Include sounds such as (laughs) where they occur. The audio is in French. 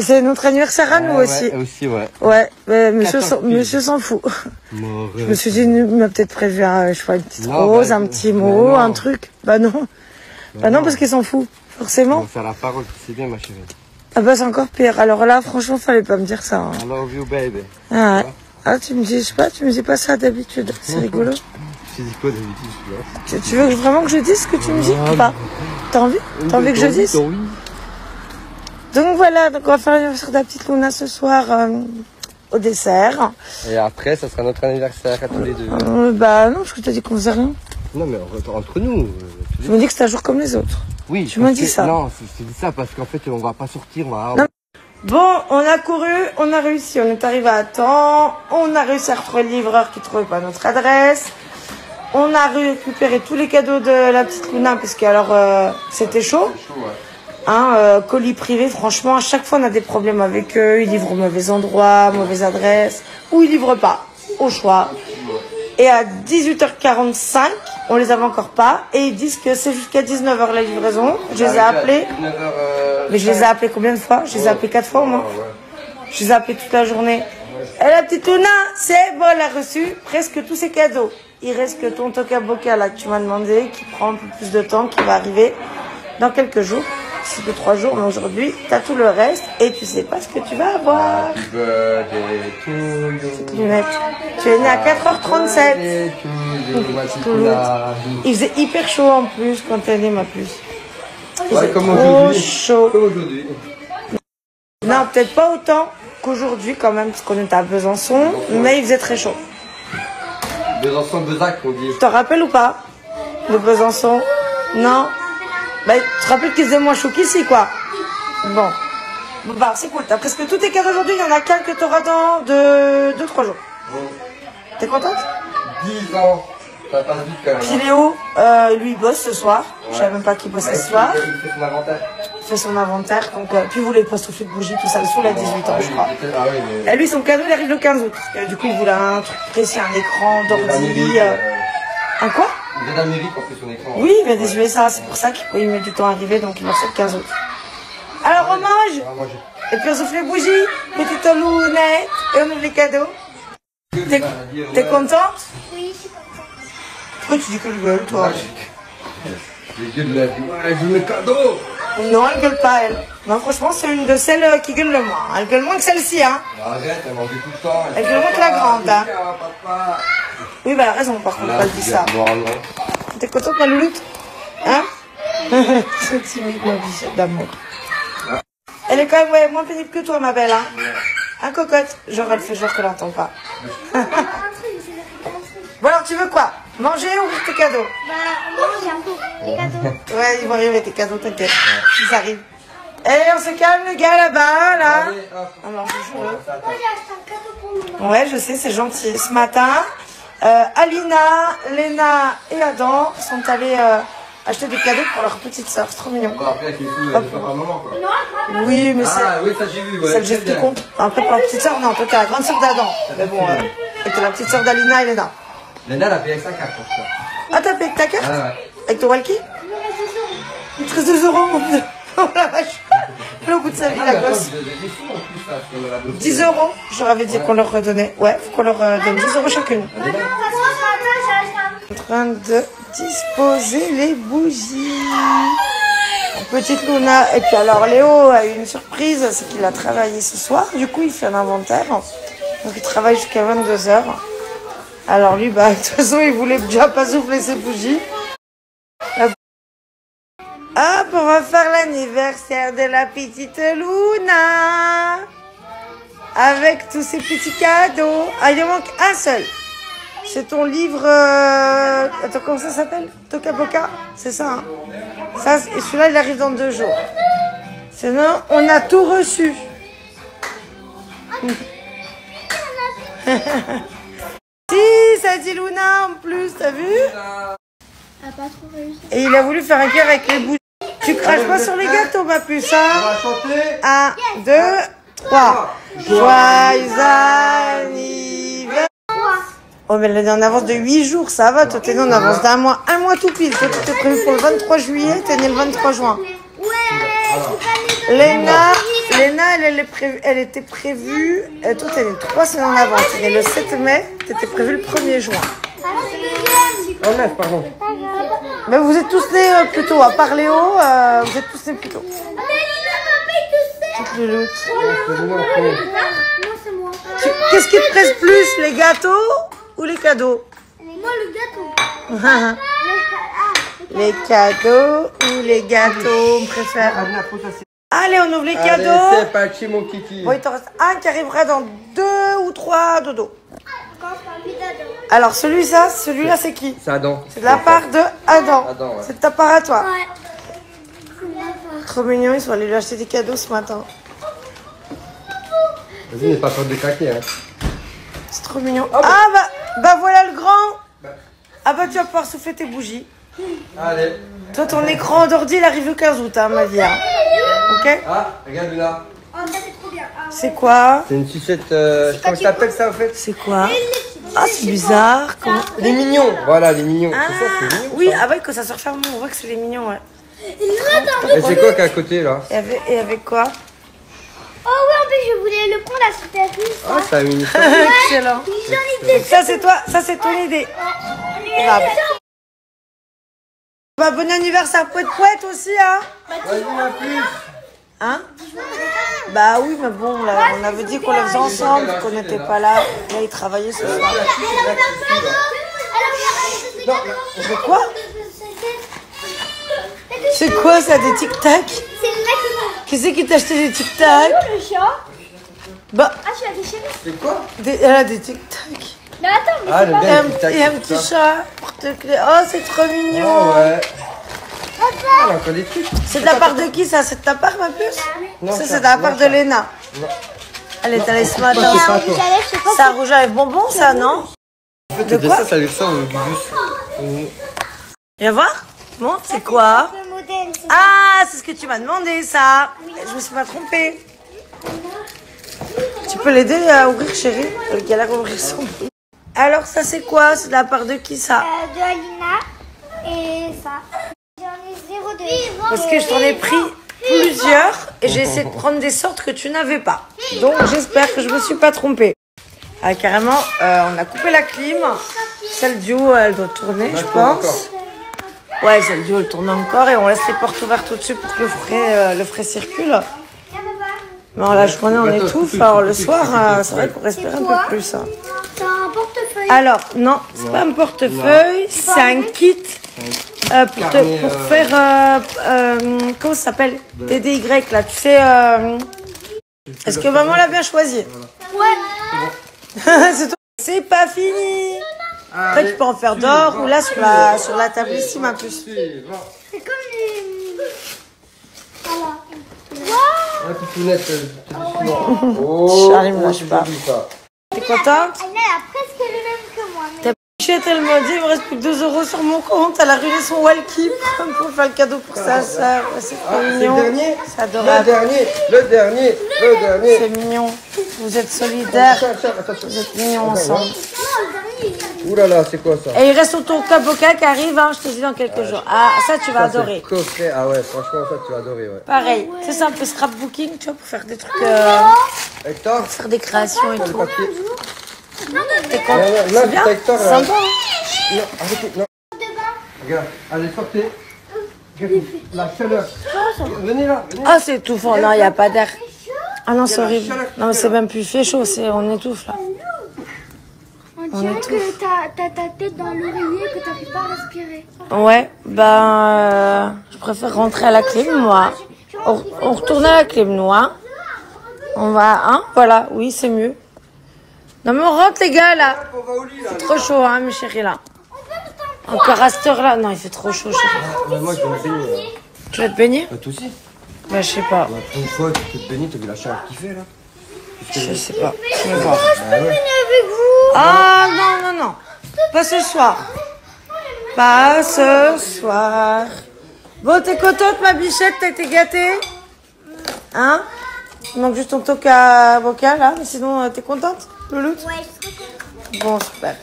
C'est notre anniversaire à nous Ouais, aussi. ouais, aussi, ouais. Ouais, mais monsieur 14 s'en- piges. monsieur s'en fout. Je me suis dit, il m'a peut-être prévu un, je sais pas, une petite Non, rose, bah, un petit bah mot, un truc. Bah non. Bah non, parce qu'il s'en fout, forcément. Faire la parole, c'est bien, ma chérie. Ah bah c'est encore pire. Alors là, franchement, fallait pas me dire ça. hein. I love you, baby. Ah, ouais. Ah, tu me dis, je sais pas, tu me dis pas ça d'habitude. C'est rigolo. (laughs) Tu dis quoi d'habitude, Tu, tu veux vraiment que je dise ce que tu me dis ou pas? T'as envie? T'as envie que je dise? Donc voilà, donc on va faire l'anniversaire de la petite Luna ce soir euh, au dessert. Et après, ça sera notre anniversaire à tous les deux. Euh, bah non, parce que t'as dit qu'on faisait rien. Non, mais entre- entre nous. euh, tu Je dis- me dis que c'est un jour comme les autres. Oui, tu m'as parce dit que- ça. Non, je je te dis ça parce qu'en fait, on va pas sortir. On va... Non. Bon, on a couru, on a réussi, on est arrivé à temps, on a réussi à retrouver le livreur qui trouvait pas notre adresse, on a récupéré tous les cadeaux de la petite Luna parce que alors euh, c'était chaud. Hein, euh, colis privé, franchement, à chaque fois on a des problèmes avec eux, ils livrent au mauvais endroit, mauvaise adresse, ou ils livrent pas, au choix. Et à 18h45, on les avait encore pas, et ils disent que c'est jusqu'à 19h la livraison. Je les ai appelés. Mais je les ai appelés combien de fois? Je les ai appelés quatre fois au moins. Je les ai appelés toute la journée. Et la petite Luna, c'est bon, elle a reçu presque tous ses cadeaux. Il reste que ton Toka Boca là que tu m'as demandé, qui prend un peu plus de temps, qui va arriver dans quelques jours. D'ici deux, trois jours, mais aujourd'hui, t'as tout le reste et tu sais pas ce que tu vas avoir. Lunettes. Tu es né à 4h37. Birthday to you, ma petite Toulouse. Luna. Il faisait hyper chaud en plus quand t'es né, ma puce. Il Ouais, faisait comme trop chaud. Non, peut-être pas autant qu'aujourd'hui quand même, parce qu'on était à Besançon, mais il faisait très chaud. Besançon, Bezac, on dit. Tu te rappelles ou pas De Besançon? Non? Bah, tu te rappelles qu'il faisait moins chaud qu'ici, quoi Bon. Bon, bah, c'est cool. T'as presque tous tes cadeaux aujourd'hui. Il y en a qu'un que t'auras dans 2-3 jours. T'es contente? 10 ans. Ça passe vite quand même. Puis Léo, euh, lui, il bosse ce soir. Je savais même pas qu'il bossait ce soir. Il fait son inventaire. Il fait son inventaire. Donc, euh, puis vous voulez pas souffler de bougie, tout ça. Le soul à 18 ans, je crois. Ah oui, mais. Et lui, son cadeau, il arrive le 15 août. Du coup, il voulait un truc précis, un écran, d'ordi. euh, Un quoi? Il vient d'Amérique en plus son écran. Oui, il vient des USA, c'est pour ça qu'il met du temps à arriver, donc il faire le 15 août. Alors on mange, et puis on souffle les bougies, petite lounette, et on ouvre les cadeaux. T'es contente? Oui, je suis contente. Pourquoi tu dis que je gueule, toi? Les yeux de la vie. Ouais, je veux le cadeau. Non, elle gueule pas, elle. Non, franchement, c'est une de celles euh, qui gueule le moins. Elle gueule moins que celle-ci, hein. Arrête, elle m'en dit tout le temps. Elle gueule moins que la grande, hein. Papa. Oui, bah raison, par contre, elle dit ça. Non, non. T'es contente, ma louloute Hein (laughs) C'est timide, ma bichette d'amour. Elle est quand même ouais, moins pénible que toi, ma belle, hein. Un cocotte. Genre, elle fait genre qu'elle n'entend pas. (laughs) Bon, alors, tu veux quoi? Manger ou ouvrir tes cadeaux? Bah, moi, j'ai un peu les cadeaux. Ouais, ils vont arriver tes cadeaux, t'inquiète. Ils arrivent. Eh, on se calme, les gars, là-bas, là. Allez, hop. Alors, je joue. Moi, j'ai acheté un cadeau pour moi. Ouais, je sais, c'est gentil. Ce matin, euh, Alina, Léna et Adam sont allés euh, acheter des cadeaux pour leur petite sœur. C'est trop mignon. Après, elle fait pas un quoi. Oui, mais c'est Ah, oui, ça j'ai vu, ouais. c'est le geste qui compte. Après, pour la petite sœur, non, toi, t'es la grande sœur d'Adam. Mais bon, euh, la petite sœur d'Alina et Léna. Léna, elle a payé avec sa carte, pour ça. Ah, t'as payé avec ta carte Ah, ouais. Avec ton walkie il me reste deux euros. Il te reste 2 euros, mon Dieu. (laughs) Oh la vache. Elle est au bout de sa vie, Ah, la mais attends, gosse. vous avez des sous en plus, là, sur la bourse. 10 euros, je leur avais dit qu'on leur redonnait. Ouais, faut qu'on leur euh, donne 10 euros chacune. En train de disposer les bougies. Petite Luna. Et puis alors Léo a eu une surprise, c'est qu'il a travaillé ce soir. Du coup, il fait un inventaire. Donc il travaille jusqu'à 22h. Alors lui, bah, (laughs) de toute façon, il voulait déjà pas souffler ses bougies. Hop, on va faire l'anniversaire de la petite Luna. Avec tous ces petits cadeaux. Ah, il en manque un seul. C'est ton livre. euh, Attends, comment ça s'appelle? Toka Boka C'est ça, hein ça, celui-là, il arrive dans deux jours. Sinon, on a tout reçu. (laughs) si, ça dit Luna en plus, t'as vu? A pas trop réussi. Et il a voulu faire un cœur avec les bougies. Tu craches pas sur les gâteaux, ma puce, On hein va chanter. 1, 2, 3. Joyeux anniversaire. Oh, mais elle est en avance de 8 jours, ça va. Toi, t'es né en avance d'un mois. Un mois tout pile. Toi, tu t'es prévu pour le 23 juillet, t'es né le 23 juin. Léna, Léna elle, elle, est prévue- elle était prévue, euh, toi t'es née trois semaines en avance, t'es née le 7 mai, t'étais prévue le 1er juin. Oh, neuf, pardon. Mais vous êtes tous nés euh, plus tôt, à part Léo, euh, vous êtes tous nés plus tôt. Toute louloute. En. Tu- Qu'est-ce qui te presse plus, les gâteaux ou les cadeaux? Moi, le gâteau. (laughs) Les cadeaux ou les gâteaux, on préfère. Anna, Allez, on ouvre les Allez, cadeaux. c'est parti, mon kiki. Bon, il t'en reste un qui arrivera dans deux ou trois dodos. Alors, celui ça, celui-là, c'est qui C'est Adam. C'est de la part de Adam. Adam, ouais. C'est de ta part à toi. Ouais. Trop mignon, ils sont allés lui acheter des cadeaux ce matin. Vas-y, n'aie pas peur de craquer. Hein. C'est trop mignon. Ah bah, bah voilà le grand. Ah bah tu vas pouvoir souffler tes bougies. Allez. Toi ton écran d'ordi il arrive le 15 août hein ma vie. hein. Ok Ah, regarde là. Oh, ça, c'est trop bien. Ah, C'est quoi C'est une sucette. Euh, comment ça s'appelle ça, en fait C'est quoi Ah c'est bizarre. Comment... Les mignons. Voilà, les mignons. Ah C'est ça, c'est mignon. oui ça. ah bah quand ça se referme on voit que c'est les mignons ouais. Et c'est quoi qu'il y a à côté là Et avec, et avec quoi Oh, ouais, en plus, je voulais le prendre à Super U. Ah, c'est un mini. Excellent. J'en ai Donc ça c'est toi, ça c'est ton idée. Bah bon anniversaire poète poète aussi hein. Vas-y, ma plus. Hein? Bah oui, mais bon, là, on avait dit qu'on le faisait ensemble, qu'on n'était pas là. Là, il travaillait ce soir. C'est quoi? C'est quoi ça, des tic-tac C'est le mec Qui c'est qui t'a acheté des tic-tac le chat. Bah, Ah, tu l'as déchiré C'est quoi? Des- elle a des tic-tac. Mais attends, mais Ah, le tic-tac. et un c'est petit chat, porte-clés. Oh, c'est trop mignon. Oh, ouais. Ah. C'est de la part de qui ça? C'est de ta part, ma puce? Non, Ça, ça, c'est de la part non, de. Léna. Non. Elle est allée ce matin. c'est un rouge à lèvres bonbon, ça, non? En fait, De quoi? ça, ça lui ressemble au bus. Viens voir. Bon, c'est quoi? modèle, c'est Ah, c'est ce que tu m'as demandé, ça. Je me suis pas trompée. Tu peux l'aider à ouvrir, chérie? Elle galère à ouvrir son Alors, ça, c'est quoi? C'est de la part de qui, ça? Euh, de Alina et ça. De. Parce que je t'en ai pris plusieurs et j'ai essayé de prendre des sortes que tu n'avais pas. Donc, j'espère que je me suis pas trompée. Ah, carrément, euh, on a coupé la clim. Celle du haut, elle doit tourner, je pense. Ouais, celle du haut, elle tourne encore et on laisse les portes ouvertes au-dessus pour que le frais, euh, le frais circule. Mais en la journée, on Attends, étouffe. Alors, le soir, euh, c'est vrai qu'on respire un peu plus. hein. C'est un portefeuille. Alors, non, c'est pas un portefeuille, c'est un kit euh, pour, te- Carnet, pour euh, faire. euh, euh, comment ça s'appelle TDY, là, tu sais. euh, Est-ce que maman l'a bien choisi Ouais. (laughs) C'est toi. C'est pas fini Après, tu peux en faire d'or ou là sur la, sur la table ici, ma puce. C'est comme les. Voilà. La pitounette, euh, Oh, Charlie lâche oh, pas. T'es contente Elle a presque le même que moi. Pichette, elle m'a dit, il me reste plus que 2 euros sur mon compte. Elle a ruiné son Wallkeep pour faire le cadeau pour sa sœur. Ouais, C'est trop Ah, c'est le mignon. dernier C'est Le adorable. dernier, le dernier, le dernier. C'est mignon. Vous êtes solidaires. Vous êtes mignons ensemble. Le Ouh là là, c'est quoi ça Et il reste ton caboca qui arrive, hein, je te dis dans quelques jours. Ah, ça, tu vas Ça, adorer. le Coffret, ah ouais, franchement, ça, tu vas adorer, ouais. Pareil. Tu sais, c'est un peu scrapbooking, tu vois, pour faire des trucs, euh, Hector, faire des créations et le tout. T'es Non, C'est là, c'est Hector, là. Sympa, Non, arrêtez, non. Regarde, allez, sortez. La chaleur. Venez là, venez. Ah, c'est étouffant. Non, il n'y a pas d'air. Ah non, c'est horrible. Non, c'est même plus fait chaud, c'est, on étouffe là. On dirait que t'as t'as ta tête dans l'oreiller que t'arrives pas à respirer. Ouais, ben, euh, je préfère rentrer à la clim, moi. On, on retourne à la clim, nous, hein. On va, hein, voilà, oui, c'est mieux. Non, mais on rentre, les gars, là. Là. Trop chaud, hein, mes chéris, là. Encore à cette heure-là. Non, il fait trop chaud, chérie. Ouais, Moi, je vais me baigner, là. Tu vas te baigner Bah, toi aussi. Bah, je sais pas. Bah, une fois, tu peux te baigner, t'as vu la chaleur qu'il fait, là Je sais pas. Je vais voir. Ah ouais. Ah, non, non, non. Pas ce soir. Pas ce soir. Bon, t'es contente, ma bichette T'as été gâtée? Hein? Il manque juste ton toc à vocal, là. Mais sinon, euh, t'es contente, Louloute Ouais, je suis contente. Bon, super.